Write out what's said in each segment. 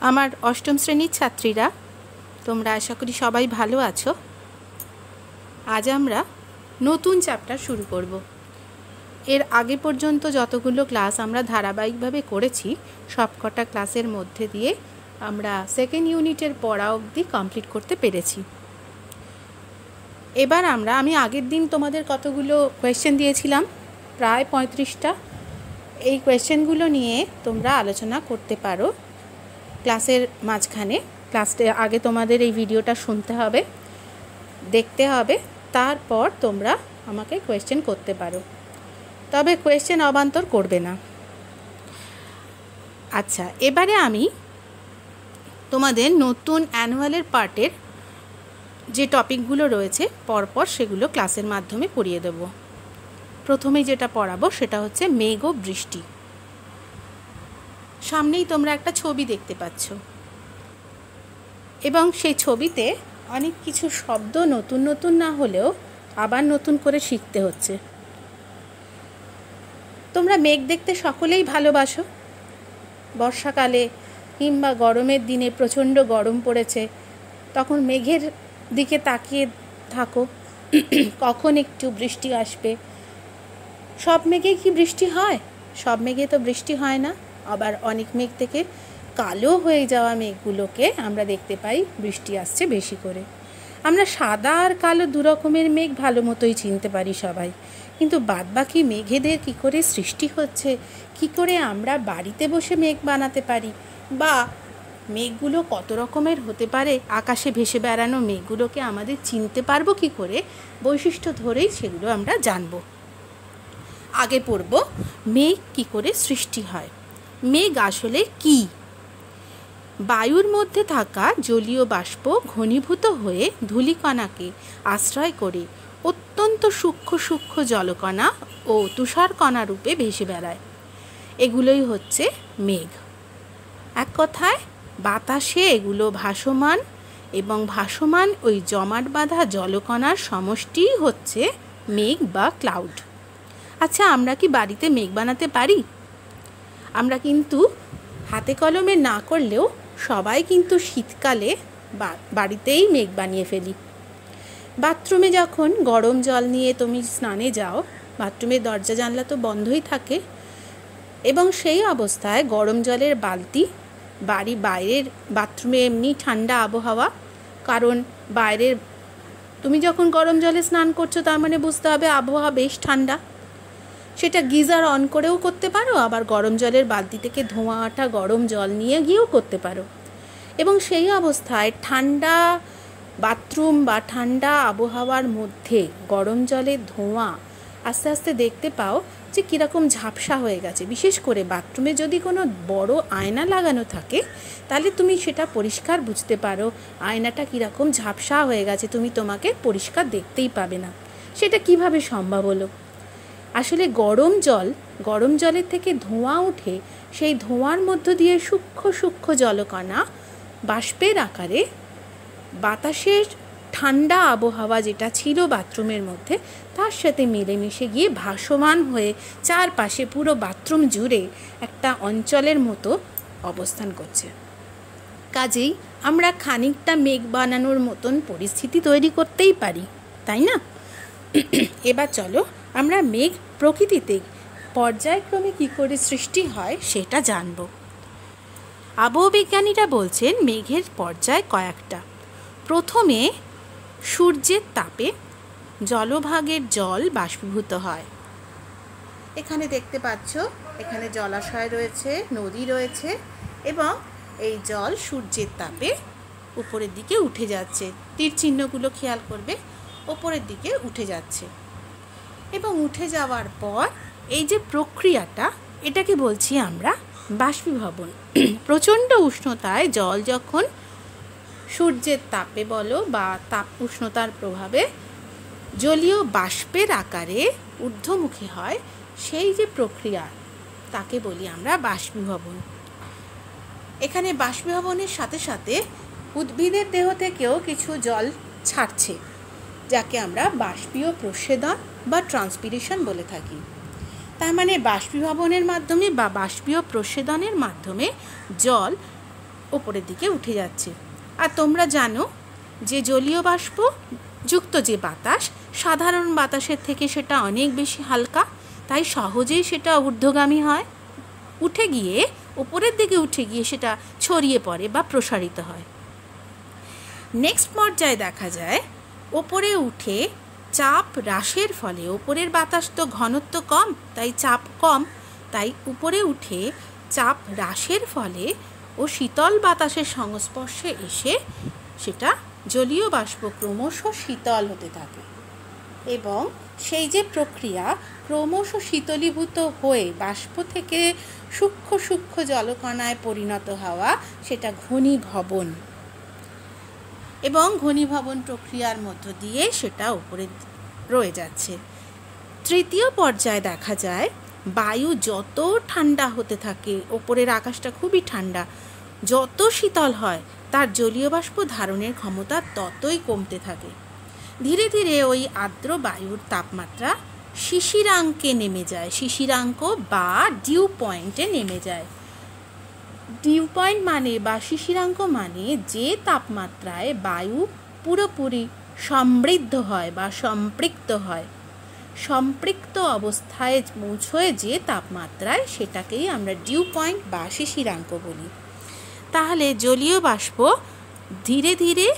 আমার অষ্টম শ্রেণির ছাত্রীরা, তোমরা আশা করি সবাই ভালো আছো। আজ আমরা নতুন চ্যাপ্টার শুরু করব। এর আগে পর্যন্ত যতগুলো ক্লাস আমরা ধারাবাহিকভাবে করেছি, সবকটা ক্লাসের মধ্যে দিয়ে আমরা সেকেন্ড ইউনিটের পড়া অবধি কমপ্লিট করতে পেরেছি। এবার আমরা, আমি আগের দিন তোমাদের কতগুলো কোয়েশ্চেন দিয়েছিলাম, প্রায় পঁয়ত্রিশটা। এই কোয়েশ্চেনগুলো নিয়ে তোমরা আলোচনা করতে পারো। ক্লাসের মাঝখানে, ক্লাসে আগে তোমাদের এই ভিডিওটা শুনতে হবে, দেখতে হবে, তারপর তোমরা আমাকে কোয়েশ্চেন করতে পারো। তবে কোয়েশ্চেন অবান্তর করবে না। আচ্ছা এবারে আমি তোমাদের নতুন অ্যানুয়ালের পার্টের যে টপিকগুলো রয়েছে, পরপর সেগুলো ক্লাসের মাধ্যমে পড়িয়ে দেব। প্রথমে যেটা পড়াবো সেটা হচ্ছে মেঘ ও বৃষ্টি। সামনেই তোমরা একটা ছবি দেখতে পাচ্ছ। এবং সেই ছবিতে অনেক কিছু শব্দ নতুন নতুন না হলেও আবার নতুন করে শিখতে হচ্ছে। তোমরা মেঘ দেখতে সকলেই ভালোবাসো। বর্ষাকালে কিংবা গরমের দিনে প্রচণ্ড গরম পড়েছে, তখন মেঘের দিকে তাকিয়ে থাকো। কখন একটু বৃষ্টি আসবে। সব মেঘে কি বৃষ্টি হয়? সব মেঘে তো বৃষ্টি হয় না। আবার অনেক মেঘ থেকে কালো হয়ে যাওয়া মেঘগুলোকে আমরা দেখতে পাই, বৃষ্টি আসছে বেশি করে। আমরা সাদা আর কালো দু রকমের মেঘ ভালো মতোই চিনতে পারি সবাই। কিন্তু বাদবাকি মেঘেদের কি করে সৃষ্টি হচ্ছে, কি করে আমরা বাড়িতে বসে মেঘ বানাতে পারি? বা মেঘগুলো কত রকমের হতে পারে? আকাশে ভেসে বেড়ানো মেঘগুলোকে আমাদের চিনতে পারব কি করে? বৈশিষ্ট্য ধরেই সেগুলো আমরা জানব। আগে পড়ব, মেঘ কি করে সৃষ্টি হয়? মেঘ আসলে কি? বায়ুর মধ্যে থাকা জলীয় বাষ্প ঘনীভূত হয়ে ধূলিকণাকে আশ্রয় করে অত্যন্ত সূক্ষ্ম সূক্ষ্ম জলকণা ও তুষারকণা রূপে ভেসে বেড়ায়। এগুলোই হচ্ছে মেঘ। এক কথায়, বাতাসে এগুলো ভাসমান এবং ভাসমান ওই জমাট বাঁধা জলকণার সমষ্টিই হচ্ছে মেঘ বা ক্লাউড আচ্ছা আমরা কি বাড়িতে মেঘ বানাতে পারি? আমরা কিন্তু হাতে কলমে না করলেও সবাই কিন্তু শীতকালে বাড়িতেই মেঘ বানিয়ে ফেলি। বাথরুমে যখন গরম জল নিয়ে তুমি স্নানে যাও, বাথরুমের দরজা জানলা তো বন্ধই থাকে এবং সেই অবস্থায় গরম জলের বালতি বাড়ি বাইরের বাথরুমে এমনি ঠান্ডা আবহাওয়া, কারণ বাইরের, তুমি যখন গরম জলে স্নান করছ তার মানে বুঝতে হবে আবহাওয়া বেশ ঠান্ডা। সেটা গিজার অন করেও করতে পারো, আবার গরম জলের বালতি থেকে ধোঁয়াটা গরম জল নিয়ে গিয়েও করতে পারো। এবং সেই অবস্থায় ঠান্ডা বাথরুম বা ঠান্ডা আবহাওয়ার মধ্যে গরম জলের ধোঁয়া আস্তে আস্তে দেখতে পাও যে কীরকম ঝাপসা হয়ে গেছে। বিশেষ করে বাথরুমে যদি কোনো বড় আয়না লাগানো থাকে, তাহলে তুমি সেটা পরিষ্কার বুঝতে পারো, আয়নাটা কীরকম ঝাপসা হয়ে গেছে, তুমি তোমাকে পরিষ্কার দেখতেই পাবে না। সেটা কীভাবে সম্ভব হলো? আসলে গরম জল, গরম জলের থেকে ধোঁয়া উঠে সেই ধোঁয়ার মধ্য দিয়ে সূক্ষ্ম সূক্ষ্ম জলকণা বাষ্পের আকারে বাতাসের ঠান্ডা আবহাওয়া যেটা ছিল বাথরুমের মধ্যে, তার সাথে মিলেমিশে গিয়ে ভাসমান হয়ে চারপাশে পুরো বাথরুম জুড়ে একটা অঞ্চলের মতো অবস্থান করছে। কাজেই আমরা খানিকটা মেঘ বানানোর মতন পরিস্থিতি তৈরি করতেই পারি, তাই না? এবার চলো আমরা মেঘ প্রকৃতিতে পর্যায়ক্রমে কী করে সৃষ্টি হয় সেটা জানব। আবহবিজ্ঞানীরা বলছেন মেঘের পর্যায় কয়েকটা। প্রথমে, সূর্যের তাপে জলভাগের জল বাষ্পীভূত হয়। এখানে দেখতে পাচ্ছ, এখানে জলাশয় রয়েছে, নদী রয়েছে এবং এই জল সূর্যের তাপে উপরের দিকে উঠে যাচ্ছে। তীর চিহ্নগুলো খেয়াল করবে, ওপরের দিকে উঠে যাচ্ছে। এবং উঠে যাওয়ার পর এই যে প্রক্রিয়াটা, এটাকে বলছি আমরা বাষ্পীভবন। প্রচণ্ড উষ্ণতায় জল যখন সূর্যের তাপে বলো বা তাপ উষ্ণতার প্রভাবে জলীয় বাষ্পের আকারে ঊর্ধ্বমুখী হয়, সেই যে প্রক্রিয়া, তাকে বলি আমরা বাষ্পীভবন। এখানে বাষ্পীভবনের সাথে সাথে উদ্ভিদের দেহ থেকেও কিছু জল ছাড়ছে। যাকে আমরা বাষ্পীয় প্রসেদন বা ট্রান্সপিরেশন বলে থাকি। তার মানে বাষ্পীভবনের মাধ্যমে বা বাষ্পীয় প্রসেদনের মাধ্যমে জল ওপরের দিকে উঠে যাচ্ছে। আর তোমরা জানো যে জলীয় বাষ্প যুক্ত যে বাতাস, সাধারণ বাতাসের থেকে সেটা অনেক বেশি হালকা, তাই সহজেই সেটা ঊর্ধ্বগামী হয়। উঠে গিয়ে ওপরের দিকে উঠে গিয়ে সেটা ছড়িয়ে পড়ে বা প্রসারিত হয়। নেক্সট পর্যায়ে দেখা যায় ওপরে উঠে চাপ হ্রাসের ফলে ওপরের বাতাস তো ঘনত্ব কম, তাই চাপ কম। তাই উপরে উঠে চাপ হ্রাসের ফলে ও শীতল বাতাসের সংস্পর্শে এসে সেটা জলীয় বাষ্প ক্রমশ শীতল হতে থাকে। এবং সেই যে প্রক্রিয়া ক্রমশ শীতলীভূত হয়ে বাষ্প থেকে সূক্ষ্ম সূক্ষ্ম জলকণায় পরিণত হওয়া, সেটা ঘনীভবন। এবং ঘনীভবন প্রক্রিয়ার মধ্য দিয়ে সেটা উপরে রয়ে যাচ্ছে। তৃতীয় পর্যায়ে দেখা যায়, বায়ু যত ঠান্ডা হতে থাকে, ওপরের আকাশটা খুবই ঠান্ডা, যত শীতল হয়, তার জলীয় বাষ্প ধারণের ক্ষমতা ততই কমতে থাকে। ধীরে ধীরে ওই আর্দ্র বায়ুর তাপমাত্রা শিশিরাঙ্কে নেমে যায়, শিশিরাঙ্ক বা ডিউ পয়েন্টে নেমে যায়। ডিউ পয়েন্ট মানে বা শিশিরাঙ্ক মানে যে তাপমাত্রায় বায়ু পুরোপুরি সমৃদ্ধ হয় বা সম্পৃক্ত হয়। সম্পৃক্ত অবস্থায় পৌঁছয় যে তাপমাত্রায় সেটাকেই আমরা ডিউ পয়েন্ট বা শিশিরাঙ্ক বলি। তাহলে জলীয় বাষ্প ধীরে ধীরে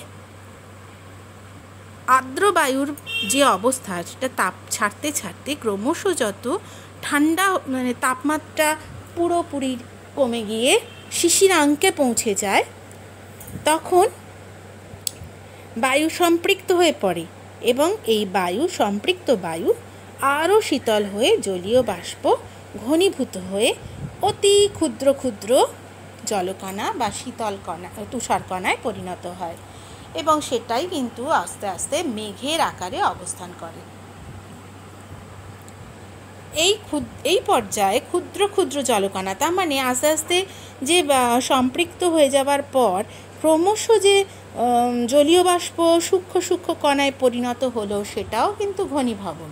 আর্দ্র বায়ুর যে অবস্থা সেটা তাপ ছাড়তে ছাড়তে ক্রমশ যত ঠান্ডা মানে তাপমাত্রা পুরোপুরি কমে গিয়ে শিশিরাঙ্কে পৌঁছে যায়। তখন বায়ু সম্পৃক্ত হয়ে পড়ে এবং এই বায়ু, সম্পৃক্ত বায়ু আরও শীতল হয়ে জলীয় বাষ্প ঘনীভূত হয়ে অতি ক্ষুদ্র ক্ষুদ্র জলকণা বা শীতল কণা তুষার কণায় পরিণত হয় এবং সেটাই কিন্তু আস্তে আস্তে মেঘের আকারে অবস্থান করে। এই ক্ষুদ এই পর্যায়ে ক্ষুদ্র ক্ষুদ্র জলকণা তার মানে আস্তে আস্তে যে সম্পৃক্ত হয়ে যাবার পর ক্রমশ যে জলীয় বাষ্প সূক্ষ্ম সূক্ষ্ম কণায় পরিণত হলো, সেটাও কিন্তু ঘনীভবন।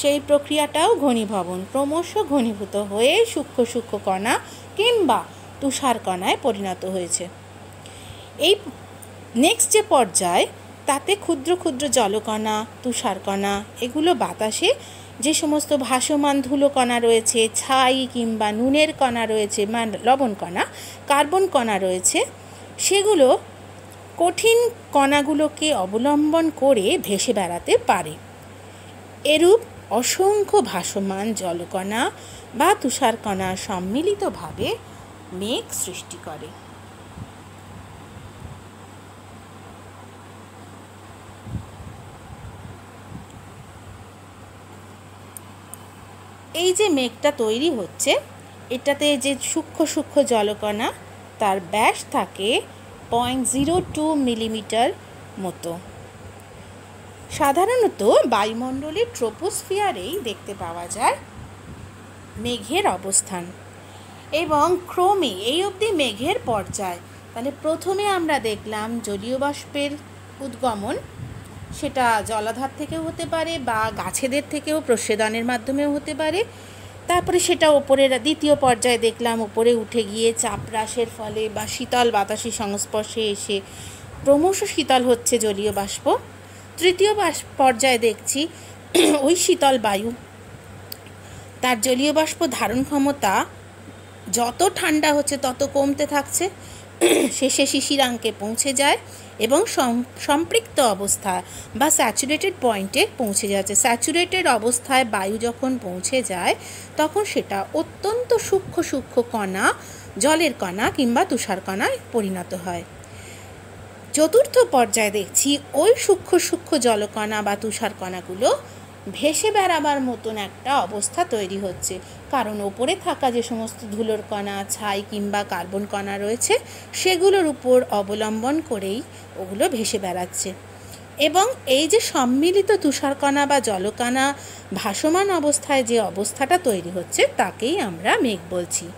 সেই প্রক্রিয়াটাও ঘনীভবন, ক্রমশ ঘনীভূত হয়ে সূক্ষ্ম সূক্ষ্ম কণা কিংবা তুষার কণায় পরিণত হয়েছে। এই নেক্সট যে পর্যায়, তাতে ক্ষুদ্র ক্ষুদ্র জলকণা তুষারকণা এগুলো বাতাসে যে সমস্ত ভাসমান ধুলো কণা রয়েছে, ছাই কিংবা নুনের কণা রয়েছে বা লবণ কণা, কার্বন কণা রয়েছে, সেগুলো কঠিন কণাগুলোকে অবলম্বন করে ভেসে বেড়াতে পারে। এরূপ অসংখ্য ভাসমান জলকণা বা তুষারকণা সম্মিলিতভাবে মেঘ সৃষ্টি করে। এই যে মেঘটা তৈরি হচ্ছে, এটাতে যে সূক্ষ্ম সূক্ষ্ম জলকণা, তার ব্যাস থাকে পয়েন্ট জিরো টু মিলিমিটার মতো। সাধারণত বায়ুমণ্ডলের ট্রোপোস্ফিয়ারেই দেখতে পাওয়া যায় মেঘের অবস্থান। এবং ক্রমে এই অবধি মেঘের পর্যায়, তাহলে প্রথমে আমরা দেখলাম জলীয় বাষ্পের উদ্গমন সেটা জলাধার থেকেও হতে পারে বা গাছেদের থেকেও প্রসেদনের মাধ্যমেও হতে পারে। তারপরে সেটা ওপরের দ্বিতীয় পর্যায়ে দেখলাম, ওপরে উঠে গিয়ে চাপ হ্রাসের ফলে বা শীতল বাতাসের সংস্পর্শে এসে ক্রমশ শীতল হচ্ছে জলীয় বাষ্প। তৃতীয় পর্যায়ে দেখছি, ওই শীতল বায়ু, তার জলীয় বাষ্প ধারণ ক্ষমতা যত ঠান্ডা হচ্ছে তত কমতে থাকছে। শেষে শিশিরাঙ্কে পৌঁছে যায়। এবং সম্পৃক্ত অবস্থা বা স্যাচুরেটেড পয়েন্টে পৌঁছে যাচ্ছে। স্যাচুরেটেড অবস্থায় বায়ু যখন পৌঁছে যায়, তখন সেটা অত্যন্ত সূক্ষ্ম সূক্ষ্ম কণা, জলের কণা কিংবা তুষার কণায় পরিণত হয়। চতুর্থ পর্যায়ে দেখছি ওই সূক্ষ্ম সূক্ষ্ম জলকণা বা তুষার কণাগুলো ভেসে বেড়াবার মতন একটা অবস্থা তৈরি হচ্ছে। কারণ ওপরে থাকা যে সমস্ত ধুলোর কণা, ছাই কিংবা কার্বন কণা রয়েছে, সেগুলোর উপর অবলম্বন করেই ওগুলো ভেসে বেড়াচ্ছে। এবং এই যে সম্মিলিত তুষারকণা বা জলকণা ভাসমান অবস্থায় যে অবস্থাটা তৈরি হচ্ছে, তাকেই আমরা মেঘ বলছি।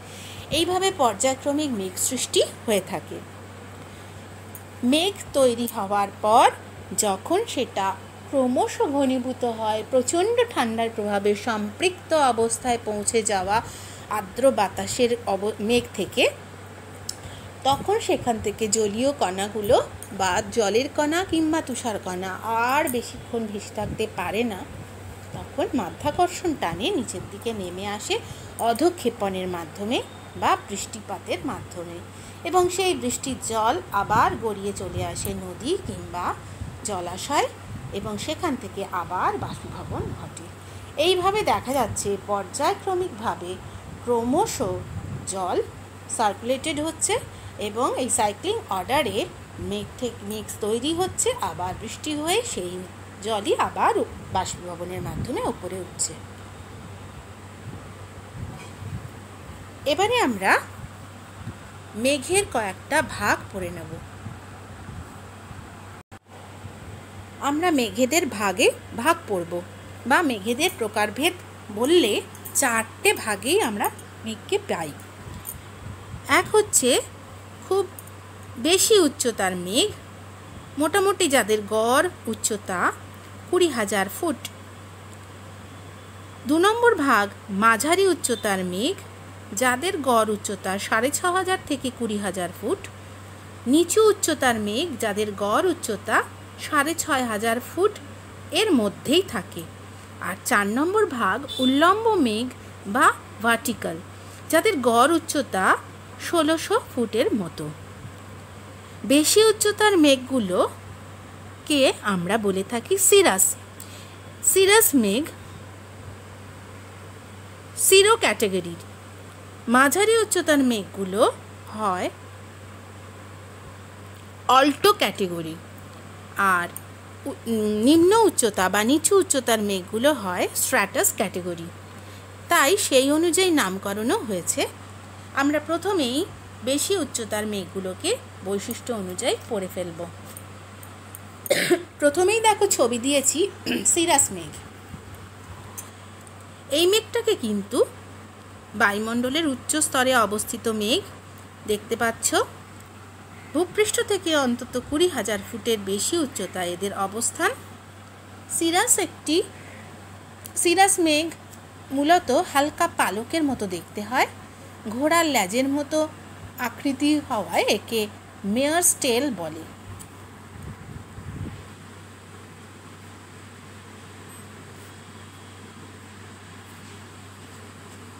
এইভাবে পর্যায়ক্রমিক মেঘ সৃষ্টি হয়ে থাকে। মেঘ তৈরি হওয়ার পর যখন সেটা ক্রমশ ঘনীভূত হয়। প্রচণ্ড ঠান্ডার প্রভাবে সম্পৃক্ত অবস্থায় পৌঁছে যাওয়া আর্দ্র বাতাসের অব, মেঘ থেকে। তখন সেখান থেকে জলীয় কণাগুলো বা জলের কণা কিংবা তুষার কণা আর বেশিক্ষণ ভেসে থাকতে পারে না। তখন মাধ্যাকর্ষণ টানে নিচের দিকে নেমে আসে অধক্ষেপণের মাধ্যমে বা বৃষ্টিপাতের মাধ্যমে এবং সেই বৃষ্টির জল আবার গড়িয়ে চলে আসে নদী কিংবা জলাশয় এবং সেখান থেকে আবার বাষ্পীভবন ঘটে। এইভাবে দেখা যাচ্ছে পর্যায়ক্রমিকভাবে ক্রমশ জল সার্কুলেটেড হচ্ছে এবং এই সাইক্লিং অর্ডারে মেঘ থেকে মেঘ তৈরি হচ্ছে, আবার বৃষ্টি হয়ে সেই জলই আবার বাষ্পীভবনের মাধ্যমে উপরে উঠছে। এবারে আমরা মেঘের কয়েকটা ভাগ পড়ে নেব। আমরা মেঘেদের ভাগে ভাগ পড়ব বা মেঘেদের প্রকারভেদ বললে চারটে ভাগেই আমরা মেঘকে পাই। এক হচ্ছে খুব বেশি উচ্চতার মেঘ, মোটামুটি যাদের গড় উচ্চতা কুড়ি হাজার ফুট। দু নম্বর ভাগ মাঝারি উচ্চতার মেঘ, যাদের গড় উচ্চতা সাড়ে ছ হাজার থেকে কুড়ি হাজার ফুট। নিচু উচ্চতার মেঘ, যাদের গড় উচ্চতা সাড়ে ছয় হাজার ফুট এর মধ্যেই থাকে। আর চার নম্বর ভাগ উল্লম্ব মেঘ বা ভার্টিক্যাল যাদের গড় উচ্চতা ষোলোশো ফুটের মতো। বেশি উচ্চতার মেঘগুলোকে আমরা বলে থাকি? সিরাস। সিরাস মেঘ সিরো ক্যাটাগরির মাঝারি উচ্চতার মেঘগুলো হয় অল্টো ক্যাটেগরি আর নিম্ন উচ্চতা বা নিচু উচ্চতার মেঘগুলো হয় স্ট্র্যাটাস ক্যাটেগরি। তাই সেই অনুযায়ী নামকরণও হয়েছে। আমরা প্রথমেই বেশি উচ্চতার মেঘগুলোকে বৈশিষ্ট্য অনুযায়ী পড়ে ফেলব। প্রথমেই দেখো ছবি দিয়েছি সিরাস মেঘ। এই মেঘটাকে কিন্তু বায়ুমণ্ডলের উচ্চ স্তরে অবস্থিত মেঘ দেখতে পাচ্ছ। ভূপৃষ্ঠ থেকে অন্তত কুড়ি হাজার ফুটের বেশি উচ্চতা এদের অবস্থান। সিরাস একটি, সিরাস মেঘ মূলত হালকা পালকের মতো দেখতে হয়। ঘোড়ার ল্যাজের মতো আকৃতি হওয়ায় একে মেয়ার স্টেল বলে।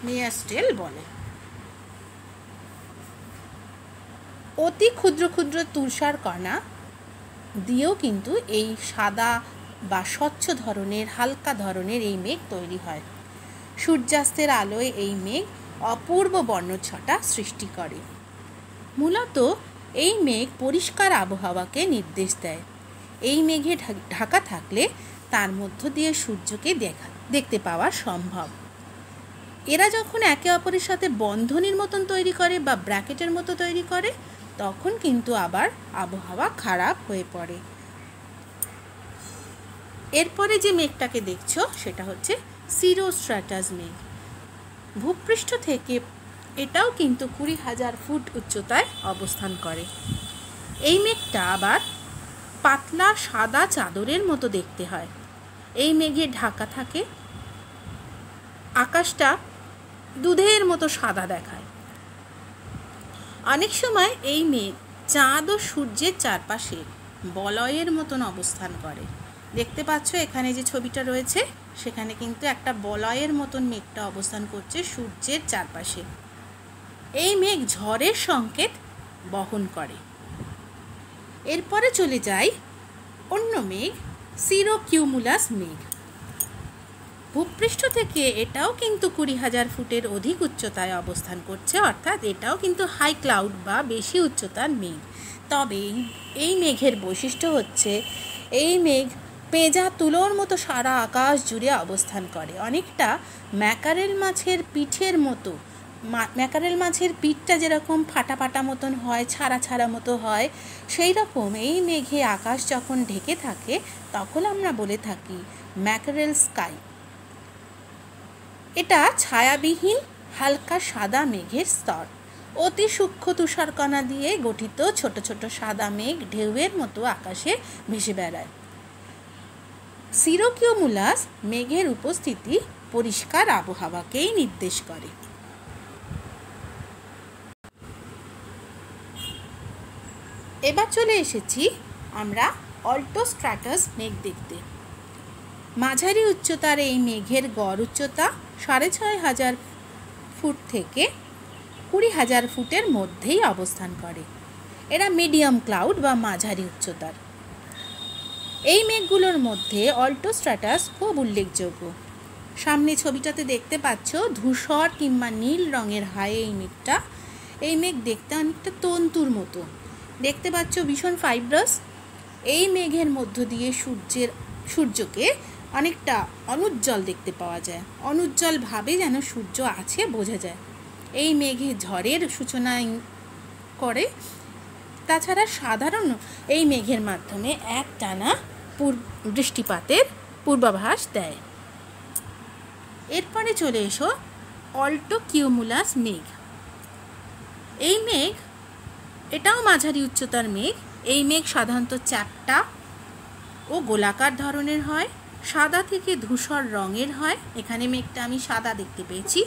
মেয়ার স্টেল বলে। অতি ক্ষুদ্র ক্ষুদ্র তুষার কণা দিয়েও কিন্তু এই সাদা বা স্বচ্ছ ধরনের, হালকা ধরনের এই মেঘ তৈরি হয়। সূর্যাস্তের আলোয় এই মেঘ অপূর্ব বর্ণছটা সৃষ্টি করে। মূলত এই মেঘ পরিষ্কার আবহাওয়াকে নির্দেশ দেয়। এই মেঘে ঢাকা থাকলে তার মধ্য দিয়ে সূর্যকে দেখা, দেখতে পাওয়া সম্ভব। এরা যখন একে অপরের সাথে বন্ধনীর মতন তৈরি করে বা ব্র্যাকেটের মতো তৈরি করে তখন কিন্তু আবার আবহাওয়া খারাপ হয়ে পড়ে। এরপরে যে মেঘটাকে দেখছ, সেটা হচ্ছে সিরোস্ট্র্যাটাস মেঘ। ভূপৃষ্ঠ থেকে এটাও কিন্তু কুড়ি হাজার ফুট উচ্চতায় অবস্থান করে। এই মেঘটা আবার পাতলা সাদা চাদরের মতো দেখতে হয়। এই মেঘে ঢাকা থাকে, আকাশটা দুধের মতো সাদা দেখায়। অনেক সময় এই মেঘ চাঁদ ও সূর্যের চারপাশে বলয়ের মতন অবস্থান করে। দেখতে পাচ্ছ এখানে যে ছবিটা রয়েছে, সেখানে কিন্তু একটা বলয়ের মতন মেঘটা অবস্থান করছে সূর্যের চারপাশে। এই মেঘ ঝড়ের সংকেত বহন করে। এরপরে চলে যাই অন্য মেঘ, সিরোকিউমুলাস মেঘ। ভূপৃষ্ঠ থেকে এটাও কিন্তু কুড়ি হাজার ফুটের অধিক উচ্চতায় অবস্থান করছে, অর্থাৎ এটাও কিন্তু হাই ক্লাউড বা বেশি উচ্চতার মেঘ। তবে এই মেঘের বৈশিষ্ট্য হচ্ছে, এই মেঘ পেঁজা তুলোর মতো সারা আকাশ জুড়ে অবস্থান করে। অনেকটা ম্যাকারেল মাছের পিঠের মতো ম্যাকারেল মাছের পিঠটা যেরকম ফাটা ফাটা মতন হয়, ছাড়া ছাড়া মতো হয়, সেই রকম এই মেঘে আকাশ যখন ঢেকে থাকে, তখন আমরা বলে থাকি ম্যাকারেল স্কাই। এটা ছায়াবিহীন, হালকা সাদা মেঘের স্তর। অতি সূক্ষ্ম তুষারকণা দিয়ে গঠিত ছোট ছোট সাদা মেঘ ঢেউয়ের মতো আকাশে ভেসে বেড়ায়। সিরোকিওমুলাস মেঘের উপস্থিতি পরিষ্কার আবহাওয়াকেই নির্দেশ করে। এবার চলে এসেছি আমরা অল্টোস্ট্র্যাটাস মেঘ দেখতে। মাঝারি উচ্চতার এই মেঘের গড় উচ্চতা সাড়ে ছয় হাজার ফুট থেকে কুড়ি হাজার ফুটের মধ্যেই অবস্থান করে। এরা মিডিয়াম ক্লাউড বা মাঝারি উচ্চতার। এই মেঘগুলোর মধ্যে অল্টোস্ট্র্যাটাস খুব উল্লেখযোগ্য। সামনে ছবিটাতে দেখতে পাচ্ছ ধূসর কিংবা নীল রঙের হয় এই মেঘটা। এই মেঘ দেখতে অনেকটা তন্তুর মতো। দেখতে পাচ্ছ ভীষণ ফাইব্রাস এই মেঘের মধ্য দিয়ে সূর্যের, সূর্যকে অনেকটা অনুজ্জ্বল দেখতে পাওয়া যায়। অনুজ্জ্বলভাবে যেন সূর্য আছে বোঝা যায়। এই মেঘে ঝড়ের সূচনা করে। তাছাড়া সাধারণ এই মেঘের মাধ্যমে এক টানা বৃষ্টিপাতের পূর্বাভাস দেয়। এরপরে চলে এসো অল্টো কিউমুলাস মেঘ। এই মেঘ, এটাও মাঝারি উচ্চতার মেঘ। এই মেঘ সাধারণত চ্যাপটা ও গোলাকার ধরনের হয়। সাদা থেকে ধূসর রঙের হয়। এখানে মেঘটা আমি সাদা দেখতে পেয়েছি।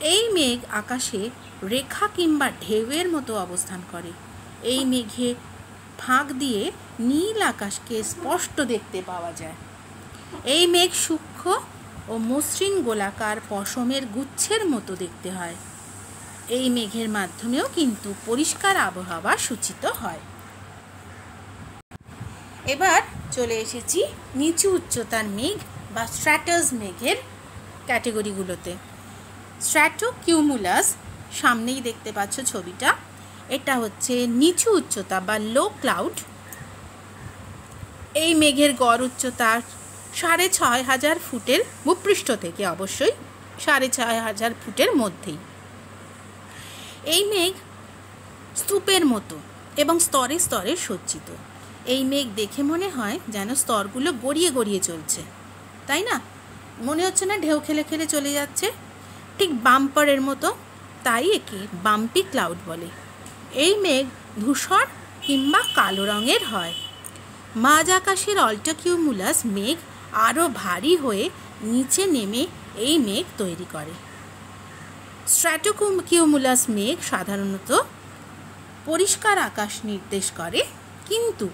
এই মেঘ আকাশে রেখা কিংবা ঢেউয়ের মতো অবস্থান করে। এই মেঘে ফাঁক দিয়ে নীল আকাশকে স্পষ্ট দেখতে পাওয়া যায়। এই মেঘ সূক্ষ্ম ও মসৃণ গোলাকার পশমের গুচ্ছের মতো দেখতে হয়। এই মেঘের মাধ্যমেও কিন্তু পরিষ্কার আবহাওয়া সূচিত হয়। এবার চলে এসেছি নিচু উচ্চতার মেঘ বা স্ট্র্যাটাস মেঘের ক্যাটেগরিগুলোতে। স্ট্র্যাটো কিউমুলাস সামনেই দেখতে পাচ্ছ ছবিটা, এটা হচ্ছে নিচু উচ্চতা বা লো ক্লাউড এই মেঘের গড় উচ্চতা সাড়ে ছয় হাজার ফুটের ভূপৃষ্ঠ থেকে অবশ্যই সাড়ে ছয় হাজার ফুটের মধ্যেই। এই মেঘ স্তূপের মতো এবং স্তরে স্তরে সজ্জিত। এই মেঘ দেখে মনে হয় যেন স্তরগুলো গড়িয়ে গড়িয়ে চলছে। তাই না? মনে হচ্ছে না ঢেউ খেলে খেলে চলে যাচ্ছে। ঠিক বাম্পারের মতো, তাই একে বাম্পি ক্লাউড বলে। এই মেঘ ধূসর কিংবা কালো রঙের হয়। মাঝ আকাশের অল্টাকিউমুলাস মেঘ আরও ভারী হয়ে নিচে নেমে এই মেঘ তৈরি করে। স্ট্র্যাটোকিউমুলাস মেঘ সাধারণত পরিষ্কার আকাশ নির্দেশ করে, কিন্তু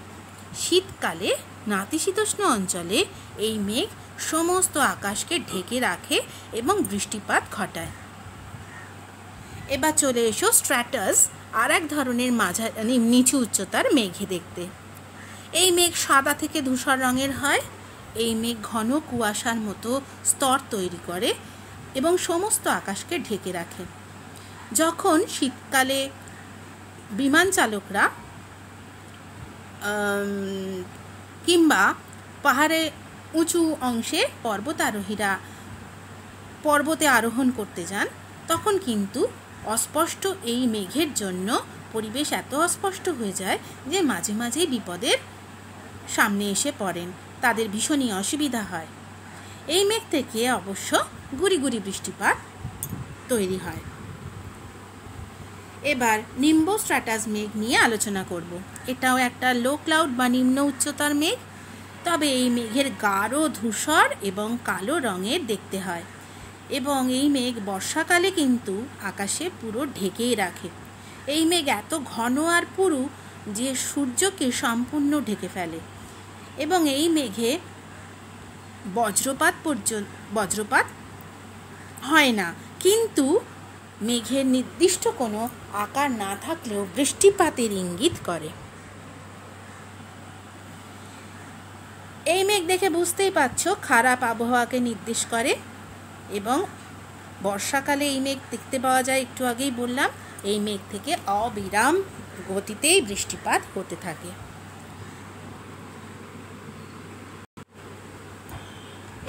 শীতকালে নাতিশীতোষ্ণ অঞ্চলে এই মেঘ সমস্ত আকাশকে ঢেকে রাখে এবং বৃষ্টিপাত ঘটায়। এবার চলে এসো স্ট্র্যাটাস আর এক ধরনের মাঝা নিচু উচ্চতার মেঘে দেখতে। এই মেঘ সাদা থেকে ধূসর রঙের হয়। এই মেঘ ঘন কুয়াশার মতো স্তর তৈরি করে এবং সমস্ত আকাশকে ঢেকে রাখে। যখন শীতকালে বিমান চালকরা কিংবা পাহাড়ে উঁচু অংশে পর্বতারোহীরা পর্বতে আরোহণ করতে যান, তখন কিন্তু অস্পষ্ট এই মেঘের জন্য পরিবেশ এত অস্পষ্ট হয়ে যায় যে মাঝে মাঝেই বিপদের সামনে এসে পড়েন। তাদের ভীষণই অসুবিধা হয়। এই মেঘ থেকে অবশ্য গুড়ি গুড়ি বৃষ্টিপাত তৈরি হয়। এবার নিম্ব স্ট্র্যাটাস মেঘ নিয়ে আলোচনা করব। এটাও একটা লো ক্লাউড বা নিম্ন উচ্চতার মেঘ, তবে এই মেঘের গাঢ়, ধূসর এবং কালো রঙের দেখতে হয়। এবং এই মেঘ বর্ষাকালে কিন্তু আকাশে পুরো ঢেকেই রাখে। এই মেঘ এত ঘন আর পুরু যে সূর্যকে সম্পূর্ণ ঢেকে ফেলে। এবং এই মেঘে বজ্রপাত পর্যন্ত বজ্রপাত হয় না। কিন্তু মেঘের নির্দিষ্ট কোনো আকার না থাকলেও বৃষ্টিপাতের ইঙ্গিত করে। এই মেঘ দেখে বুঝতেই পারছ খারাপ আবহাওয়াকে নির্দেশ করে এবং বর্ষাকালে এই মেঘ দেখতে পাওয়া যায়, একটু আগেই বললাম, এই মেঘ থেকে অবিরাম গতিতেই বৃষ্টিপাত হতে থাকে।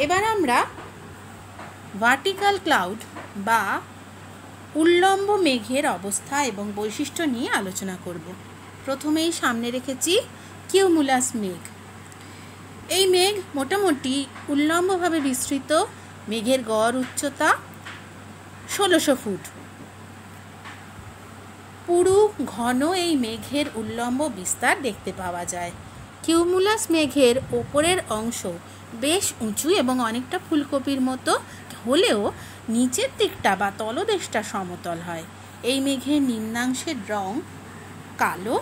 এবার আমরা ভার্টিক্যাল ক্লাউড বা উল্লম্ব মেঘের অবস্থা এবং বৈশিষ্ট্য নিয়ে আলোচনা করব। প্রথমেই সামনে রেখেছি কিউমুলাস মেঘ। এই মেঘ মোটামুটি উল্লম্বভাবে বিস্তৃত, মেঘের গড় উচ্চতা ষোলোশো ফুট। পুরু, ঘন এই মেঘের উল্লম্ব বিস্তার দেখতে পাওয়া যায়। কিউমুলাস মেঘের ওপরের অংশ বেশ উঁচু এবং অনেকটা ফুলকপির মতো হলেও নিচের দিকটা বা তলদেশটা সমতল হয়। এই মেঘের নিম্নাংশের রং কালো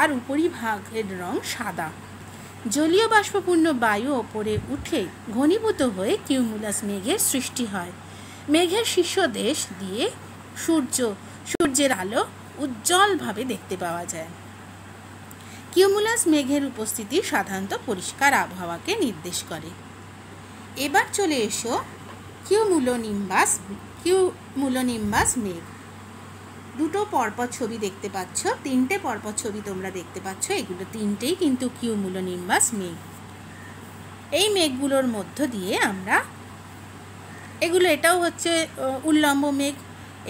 আর উপরিভাগের রং সাদা। জলীয় বাষ্পপূর্ণ বায়ু ওপরে উঠে ঘনীভূত হয়ে কিউমুলাস মেঘের সৃষ্টি হয়। মেঘের শীর্ষদেশ দিয়ে সূর্য সূর্যের আলো উজ্জ্বলভাবে দেখতে পাওয়া যায়। কিউমুলাস মেঘের উপস্থিতি সাধারণত পরিষ্কার আবহাওয়াকে নির্দেশ করে। এবার চলে এসো কিউমুলোনিম্বাস কিউমুলোনিম্বাস মেঘ। দুটো পরপর ছবি দেখতে পাচ্ছ, তিনটে পরপর ছবি তোমরা দেখতে পাচ্ছ, এগুলো তিনটেই কিন্তু কিউমুলোনিম্বাস মেঘ। এই মেঘগুলোর মধ্য দিয়ে আমরা, এগুলো এটাও হচ্ছে উল্লম্ব মেঘ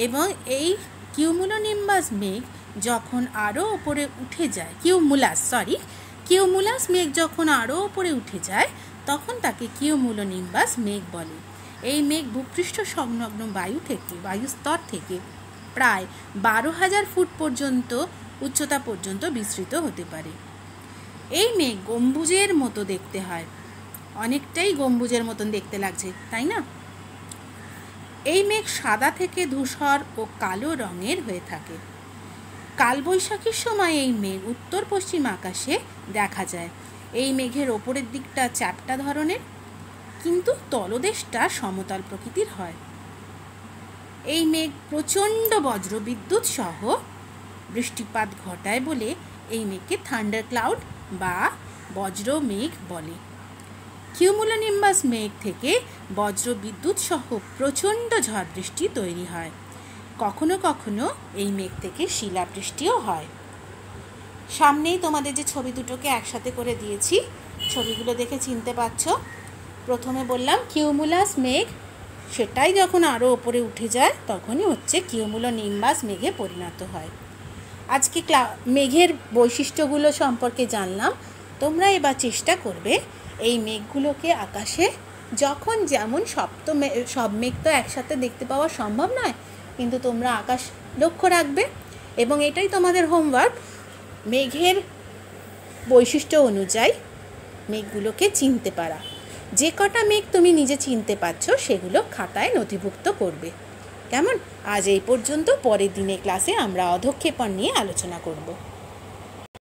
এবং এই কিউমুলোনিম্বাস মেঘ যখন আরও ওপরে উঠে যায়, কিউমুলাস সরি কিউমুলাস মেঘ যখন আরও ওপরে উঠে যায়, তখন তাকে কিউমুলোনিম্বাস মেঘ বলে। এই মেঘ ভূপৃষ্ঠ সংলগ্ন বায়ু থেকে বায়ুস্তর থেকে প্রায় বারো হাজার ফুট পর্যন্ত, উচ্চতা পর্যন্ত বিস্তৃত হতে পারে। এই মেঘ গম্বুজের মতো দেখতে হয়। অনেকটাই গম্বুজের মতন দেখতে লাগছে, তাই না? এই মেঘ সাদা থেকে ধূসর ও কালো রঙের হয়ে থাকে। কালবৈশাখীর সময় এই মেঘ উত্তর পশ্চিম আকাশে দেখা যায়। এই মেঘের ওপরের দিকটা চ্যাপ্টা ধরনের। কিন্তু তলদেশটা সমতল প্রকৃতির হয়। এই মেঘ প্রচণ্ড বজ্রবিদ্যুৎ সহ বৃষ্টিপাত ঘটায় বলে এই মেঘকে থান্ডার ক্লাউড বা বজ্র মেঘ বলে। কিউমুলোনিম্বাস মেঘ থেকে বজ্রবিদ্যুৎ সহ প্রচণ্ড ঝড় বৃষ্টি তৈরি হয়। কখনো কখনো এই মেঘ থেকে শিলাবৃষ্টিও হয়। সামনেই তোমাদের যে ছবি দুটোকে একসাথে করে দিয়েছি, ছবিগুলো দেখে চিনতে পারছ। প্রথমে বললাম, কিউমুলাস মেঘ। সেটাই যখন আরও ওপরে উঠে যায়, তখনই হচ্ছে কিউমুলো নিম্বাস মেঘে পরিণত হয়। আজকে ক্লা, মেঘের বৈশিষ্ট্যগুলো সম্পর্কে জানলাম। তোমরা এবার চেষ্টা করবে এই মেঘগুলোকে আকাশে। যখন যেমন সপ্ত সব মেঘ তো একসাথে দেখতে পাওয়া সম্ভব নয়, কিন্তু তোমরা আকাশ লক্ষ্য রাখবে। এবং এটাই তোমাদের হোমওয়ার্ক মেঘের বৈশিষ্ট্য অনুযায়ী মেঘগুলোকে চিনতে পারা। যে কটা মেঘ তুমি নিজে চিনতে পারছ, সেগুলো খাতায় নথিভুক্ত করবে। কেমন? আজ এই পর্যন্ত, পরের দিনে ক্লাসে আমরা অধক্ষেপণ নিয়ে আলোচনা করব।